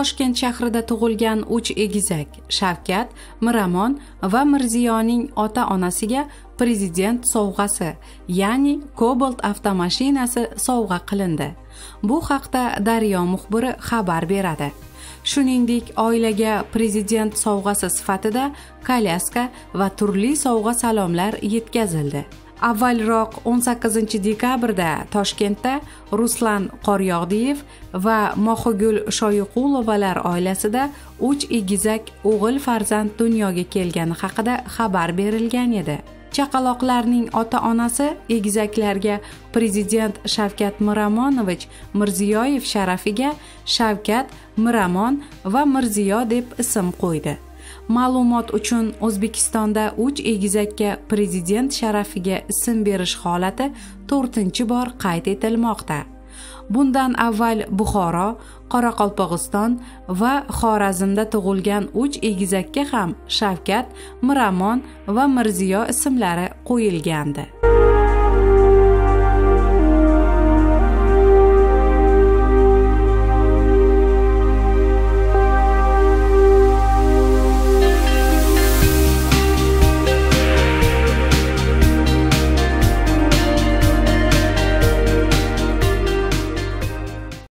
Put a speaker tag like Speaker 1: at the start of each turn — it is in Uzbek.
Speaker 1: toshkent shahrida tug'ilgan uch egizak shavkat miramon va mirziyoning ota onasiga prezident sovg'asi ya'ni cobalt avtomashinasi sovg'a qilindi. Bu haqda daryo muxbiri xabar beradi. Shuningdek oilaga prezident sovg'asi sifatida kolyaska va turli sovg'a salomlar yetkazildi. Avvalroq 18 dekabrda toshkentda ruslan qoryog'diyev va mohigul shoyiqulovalar oilasida uch egizak o'g'il farzand dunyoga kelgani haqida xabar berilgan edi. Chaqaloqlarning ota onasi egizaklarga prezident shavkat miramonovich mirziyoyev sharafiga shavkat miramon va mirziyo deb ism qo'ydi. Ma'lumot uchun o'zbekistonda uch egizakka prezident sharafiga ism berish holati to'rtinchi bor qayd etilmoqda. Bundan avval buxoro qoraqalpog'iston va xorazmda tug'ilgan uch egizakka ham shavkat miramon va mirziyo ismlari qo'yilgandi.